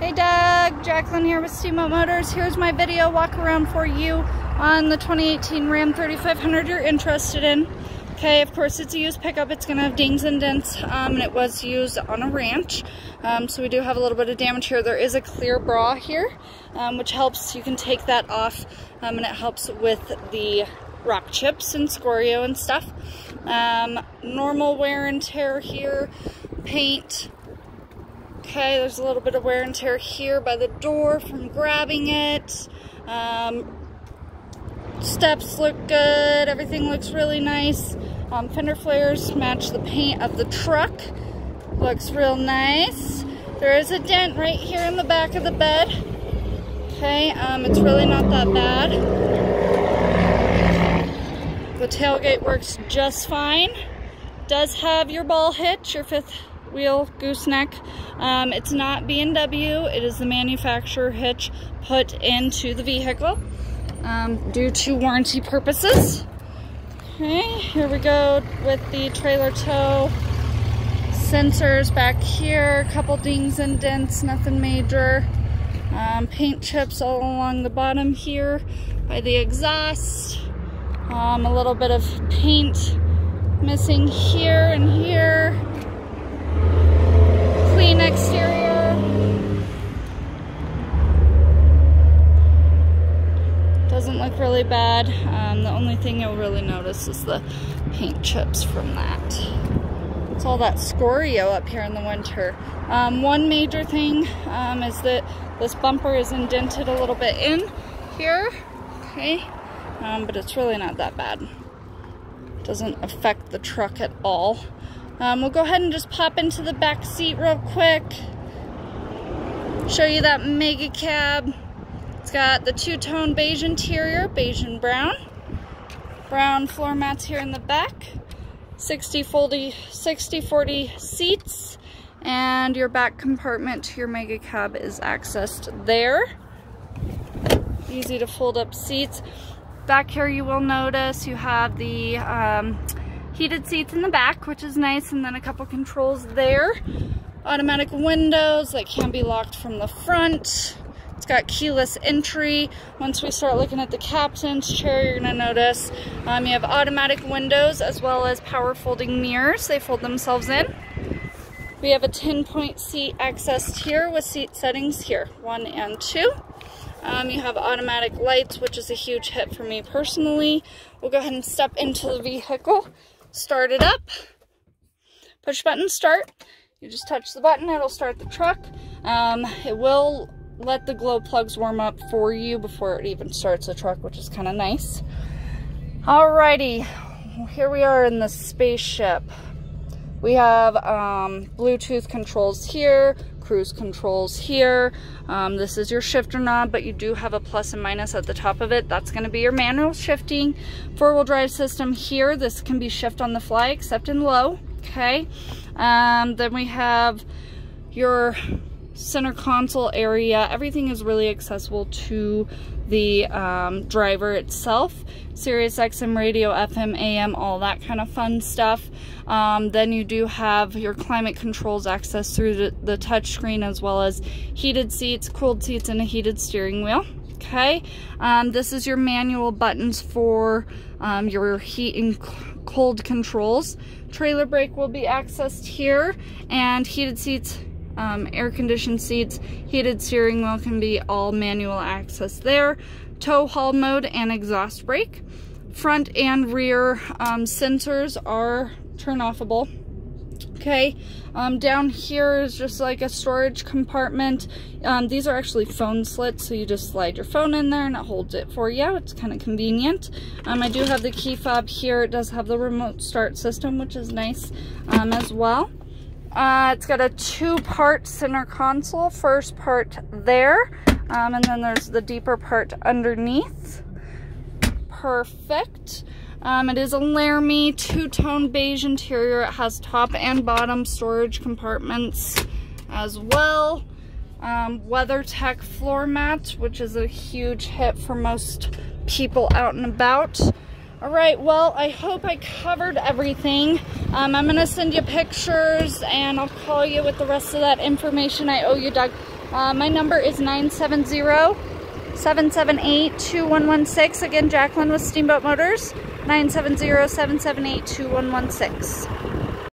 Hey Doug, Jacqueline here with Steamboat Motors. Here's my video walk around for you on the 2018 Ram 3500 you're interested in. Okay, of course it's a used pickup. It's gonna have dings and dents um, and it was used on a ranch. Um, so we do have a little bit of damage here. There is a clear bra here, um, which helps, you can take that off um, and it helps with the rock chips and scoria and stuff. Um, normal wear and tear here, paint, Okay, there's a little bit of wear and tear here by the door from grabbing it. Um, steps look good. Everything looks really nice. Um, fender flares match the paint of the truck. Looks real nice. There is a dent right here in the back of the bed. Okay, um, it's really not that bad. The tailgate works just fine. Does have your ball hitch, your fifth wheel gooseneck. Um, it's not B&W, it is the manufacturer hitch put into the vehicle um, due to warranty purposes. Okay, here we go with the trailer tow sensors back here, a couple dings and dents, nothing major. Um, paint chips all along the bottom here by the exhaust. Um, a little bit of paint missing here and here clean exterior. Doesn't look really bad. Um, the only thing you'll really notice is the paint chips from that. It's all that scoria up here in the winter. Um, one major thing um, is that this bumper is indented a little bit in here, okay? Um, but it's really not that bad. Doesn't affect the truck at all. Um, we'll go ahead and just pop into the back seat real quick. Show you that mega cab. It's got the two-tone beige interior, beige and brown. Brown floor mats here in the back. 60 40, 60 40 seats. And your back compartment to your mega cab is accessed there. Easy to fold up seats. Back here you will notice you have the um, heated seats in the back, which is nice, and then a couple controls there. Automatic windows that can be locked from the front. It's got keyless entry. Once we start looking at the captain's chair, you're gonna notice um, you have automatic windows as well as power folding mirrors. They fold themselves in. We have a 10-point seat accessed here with seat settings here, one and two. Um, you have automatic lights, which is a huge hit for me personally. We'll go ahead and step into the vehicle start it up. Push button start. You just touch the button, it'll start the truck. Um, it will let the glow plugs warm up for you before it even starts the truck, which is kind of nice. Alrighty, here we are in the spaceship. We have um, Bluetooth controls here, cruise controls here. Um, this is your shifter knob, but you do have a plus and minus at the top of it. That's going to be your manual shifting. Four-wheel drive system here. This can be shift on the fly, except in low. Okay. Um, then we have your center console area. Everything is really accessible to the um, driver itself. Sirius XM radio, FM, AM, all that kind of fun stuff. Um, then you do have your climate controls access through the, the touch screen as well as heated seats, cooled seats, and a heated steering wheel. Okay, um, this is your manual buttons for um, your heat and cold controls. Trailer brake will be accessed here and heated seats um, air conditioned seats, heated steering wheel can be all manual access there, tow haul mode and exhaust brake. Front and rear um, sensors are turn offable. Okay, um, down here is just like a storage compartment. Um, these are actually phone slits, so you just slide your phone in there and it holds it for you. It's kind of convenient. Um, I do have the key fob here. It does have the remote start system, which is nice um, as well. Uh, it's got a two-part center console. First part there, um, and then there's the deeper part underneath. Perfect. Um, it is a Laramie two-tone beige interior. It has top and bottom storage compartments as well. Um, WeatherTech floor mat, which is a huge hit for most people out and about. All right, well, I hope I covered everything. Um, I'm going to send you pictures and I'll call you with the rest of that information I owe you, Doug. Uh, my number is 970-778-2116. Again, Jacqueline with Steamboat Motors, 970-778-2116.